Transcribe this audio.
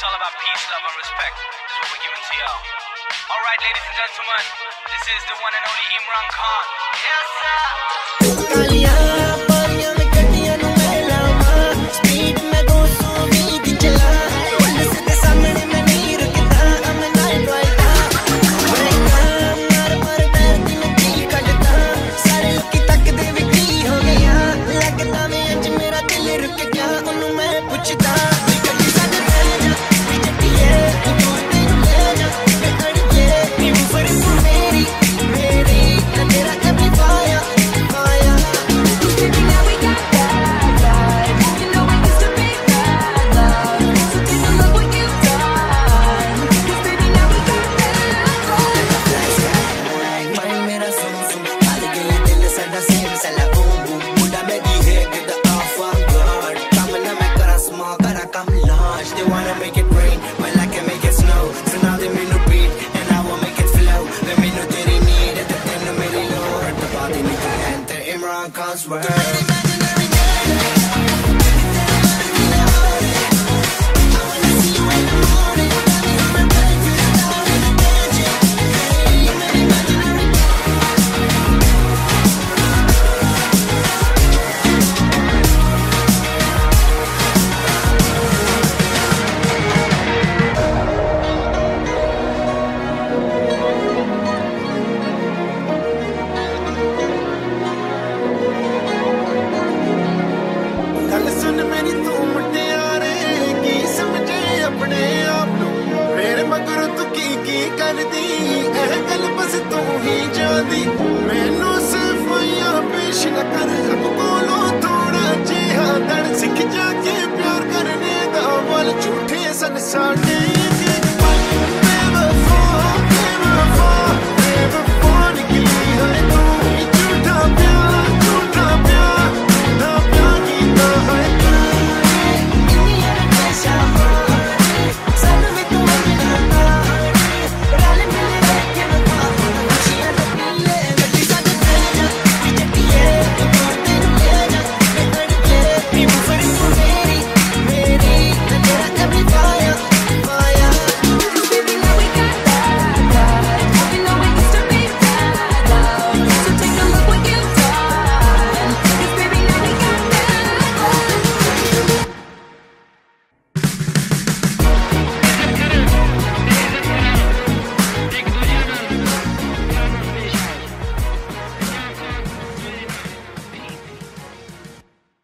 It's all about peace, love, and respect. Is what we're giving to y'all. All right, ladies and gentlemen, this is the one and only Imran Khan. Yes, sir. they wanna make it rain Well I can make it snow. So now they made no beat And I will make it flow. They made no dirty need At the end of the it low. The body need to enter Imran world. ਕਰਦੀ, ਇਹ ਗੱਲ ਬਸ ਤੂੰ ਹੀ ਜਾਣਦੀ। ਮੈਨੂੰ ਸਫਾਈਆਂ ਪੇਸ਼ ਨਾ ਕਰ ਰੱਬ ਕੋਲੋਂ ਥੋੜਾ ਜਿਹਾ ਦਣ ਸਿੱਖ ਜਾ ਕੇ ਪਿਆਰ ਕਰਨੇ ਦਾ ਵੱਲ ਝੂਠੇ ਸਨ ਸਾਡੇ